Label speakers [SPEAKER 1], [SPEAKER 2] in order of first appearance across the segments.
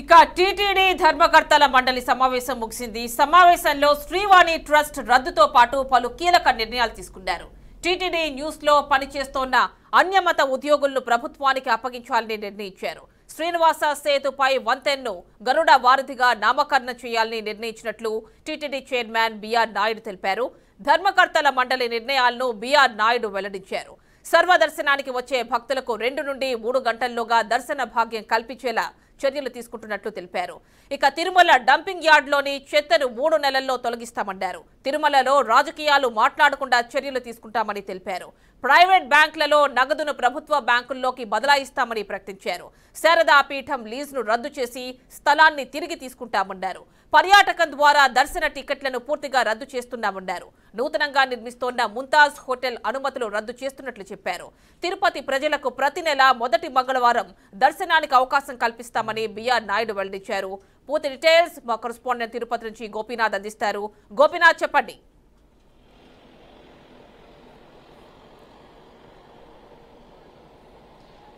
[SPEAKER 1] ఇక టీటీడీ ధర్మకర్తల మండలి సమావేశం ముగిసింది. సమావేశంలో శ్రీవాణి ట్రస్ట్ రద్దుతో పాటు పలు కీలక నిర్ణయాలు తీసుకున్నారు. టీటీడీ న్యూస్లో పనిచేస్తోన్న అన్యమత ఉద్యోగులను ప్రభుత్వానికి అప్పగించాలని నిర్ణయించారు. శ్రీనివాస సేతుపై వంతెన్ను గరుడ వారధిగా నామకరణం చేయాలని నిర్ణయించినట్లు టీటీడీ చైర్మన్ బిఆర్ నాయుడు తెలిపారు. ధర్మకర్తల మండలి నిర్ణయాలను బిఆర్ నాయుడు వెల్లడించారు. సర్వదర్శనానికి వచ్చే భక్తులకు రెండు నుండి మూడు గంటల్లోగా దర్శన భాగ్యం కల్పించేలా చర్యలు తీసుకుంటున్నట్లు తెలిపారు. ఇక తిరుమల డంపింగ్ యార్డ్లోని చెత్తను మూడు నెలల్లో తొలగిస్తామన్నారు. తిరుమలలో రాజకీయాలు మాట్లాడకుండా చర్యలు తీసుకుంటామని తెలిపారు. ప్రైవేట్ బ్యాంకులలో నగదును ప్రభుత్వ బ్యాంకుల్లోకి బదలాయిస్తామని ప్రకటించారు. శారదా పీఠం లీజును రద్దు చేసి స్థలాన్ని తిరిగి తీసుకుంటామన్నారు. పర్యాటకం ద్వారా దర్శన టికెట్లను పూర్తిగా రద్దు చేస్తున్నామన్నారు. నూతనంగా నిర్మిస్తోన్న ముంతాజ్ హోటల్ అనుమతులు రద్దు చేస్తున్నట్లు చెప్పారు. తిరుపతి ప్రజలకు ప్రతి నెల మొదటి మంగళవారం దర్శనానికి అవకాశం కల్పిస్తామని బిఆర్ నాయుడు వెల్లడించారు. పూర్తి డీటెయిల్స్ మా కరెస్పాండెంట్ తిరుపతి నుంచి గోపీనాథ్ అందిస్తారు. గోపీనాథ్ చెప్పండి.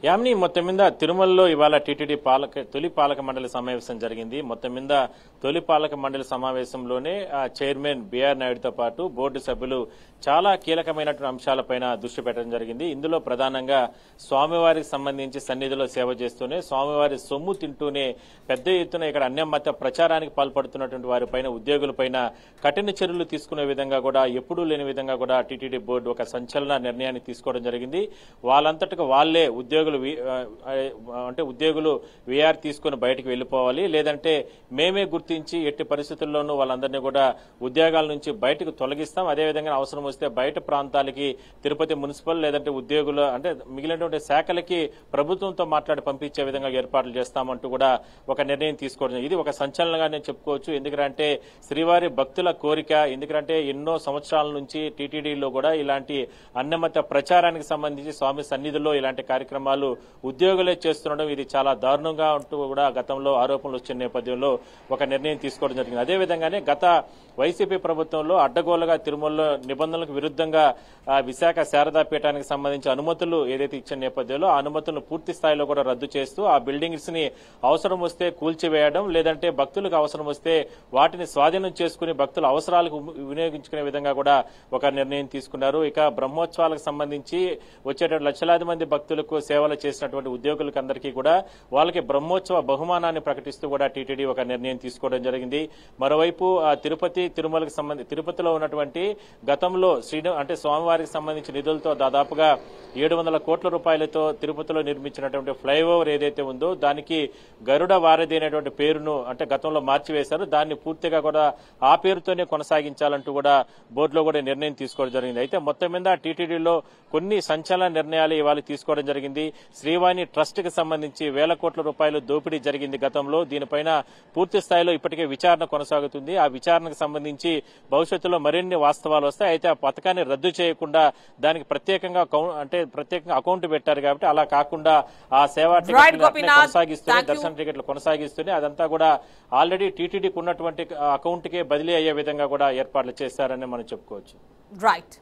[SPEAKER 2] యామిని మొత్తం మీద తిరుమలలో ఇవాళ టీటీడీ పాలక తొలి పాలక మండలి సమావేశం జరిగింది. మొత్తం మీద తొలి పాలక మండలి సమావేశంలోనే చైర్మన్ బిఆర్ నాయుడుతో పాటు బోర్డు సభ్యులు చాలా కీలకమైనటువంటి అంశాలపైన దృష్టి పెట్టడం జరిగింది. ఇందులో ప్రధానంగా స్వామివారికి సంబంధించి సన్నిధిలో సేవ చేస్తూనే స్వామివారి సొమ్ము తింటూనే పెద్ద ఎత్తున ఇక్కడ అన్యమత ప్రచారానికి పాల్పడుతున్నటువంటి వారిపైన ఉద్యోగులపైన కఠిన చర్యలు తీసుకునే విధంగా కూడా ఎప్పుడూ లేని విధంగా కూడా టీటీడీ బోర్డు ఒక సంచలన నిర్ణయాన్ని తీసుకోవడం జరిగింది. వాళ్ళంతటికి వాళ్ళే ఉద్యోగులు ఉద్యోగులు అంటే ఉద్యోగులు వీఆర్ తీసుకుని బయటకు వెళ్ళిపోవాలి. లేదంటే మేమే గుర్తించి ఎట్టి పరిస్థితుల్లోనూ వాళ్ళందరినీ కూడా ఉద్యోగాల నుంచి బయటకు తొలగిస్తాం. అదేవిధంగా అవసరం వస్తే బయట ప్రాంతాలకి తిరుపతి మున్సిపల్ లేదంటే ఉద్యోగులు అంటే మిగిలినటువంటి శాఖలకి ప్రభుత్వంతో మాట్లాడి పంపించే విధంగా ఏర్పాట్లు చేస్తామంటూ కూడా ఒక నిర్ణయం తీసుకోవడం ఇది ఒక సంచలనంగా నేను చెప్పుకోవచ్చు. ఎందుకంటే శ్రీవారి భక్తుల కోరిక ఎందుకంటే ఎన్నో సంవత్సరాల నుంచి టీటీడీలో కూడా ఇలాంటి అన్నమత ప్రచారానికి సంబంధించి స్వామి సన్నిధిలో ఇలాంటి కార్యక్రమాలు ఉద్యోగులే చేస్తుండడం ఇది చాలా దారుణంగా ఉంటూ కూడా గతంలో ఆరోపణలు వచ్చిన నేపథ్యంలో ఒక నిర్ణయం తీసుకోవడం జరిగింది. అదేవిధంగానే గత వైసీపీ ప్రభుత్వంలో అడ్డగోలుగా తిరుమలలో నిబంధనలకు విరుద్ధంగా విశాఖ శారదా పీఠానికి సంబంధించి అనుమతులు ఏదైతే ఇచ్చిన నేపథ్యంలో ఆ అనుమతులను పూర్తి స్థాయిలో కూడా రద్దు చేస్తూ ఆ బిల్డింగ్స్ని అవసరం వస్తే కూల్చివేయడం లేదంటే భక్తులకు అవసరం వస్తే వాటిని స్వాధీనం చేసుకుని భక్తుల అవసరాలకు వినియోగించుకునే విధంగా కూడా ఒక నిర్ణయం తీసుకున్నారు. ఇక బ్రహ్మోత్సవాలకు సంబంధించి వచ్చేటువంటి లక్షలాది మంది భక్తులకు సేవ సేవలు చేసినటువంటి ఉద్యోగులకు అందరికీ కూడా వాళ్ళకి బ్రహ్మోత్సవ బహుమానాన్ని ప్రకటిస్తూ కూడా టీటీడీ ఒక నిర్ణయం తీసుకోవడం జరిగింది. మరోవైపు ఆ తిరుపతి తిరుమలకు సంబంధించి తిరుపతిలో ఉన్నటువంటి గతంలో శ్రీను అంటే స్వామివారికి సంబంధించిన నిధులతో దాదాపుగా ఏడు వందల కోట్ల రూపాయలతో తిరుపతిలో నిర్మించినటువంటి ఫ్లైఓవర్ ఏదైతే ఉందో దానికి గరుడ వారధి అనేటువంటి పేరును అంటే గతంలో మార్చివేశారు. దాన్ని పూర్తిగా కూడా ఆ పేరుతోనే కొనసాగించాలంటూ కూడా బోర్డులో కూడా నిర్ణయం తీసుకోవడం జరిగింది. అయితే మొత్తం మీద టీటీడీలో కొన్ని సంచలన నిర్ణయాలు ఇవాళ తీసుకోవడం జరిగింది. శ్రీవాణి ట్రస్ట్కి సంబంధించి వేల కోట్ల రూపాయలు దోపిడీ జరిగింది గతంలో దీనిపైన పూర్తి స్థాయిలో ఇప్పటికే విచారణ కొనసాగుతుంది ఆ విచారణకు సంబంధించి భవిష్యత్తులో మరిన్ని వాస్తవాలు వస్తాయి అయితే ఆ పథకాన్ని రద్దు చేయకుండా దానికి ప్రత్యేకంగా అంటే ప్రత్యేకంగా అకౌంట్ పెట్టారు కాబట్టి అలా కాకుండా ఆ సేవా. కొనసాగిస్తూనే
[SPEAKER 1] you.
[SPEAKER 2] దర్శన టికెట్లు కొనసాగిస్తూనే అదంతా కూడా ఆల్రెడీ టీటీడీకి ఉన్నటువంటి అకౌంట్ కే బదిలీ అయ్యే విధంగా కూడా ఏర్పాట్లు చేశారని మనం చెప్పుకోవచ్చు
[SPEAKER 1] రైట్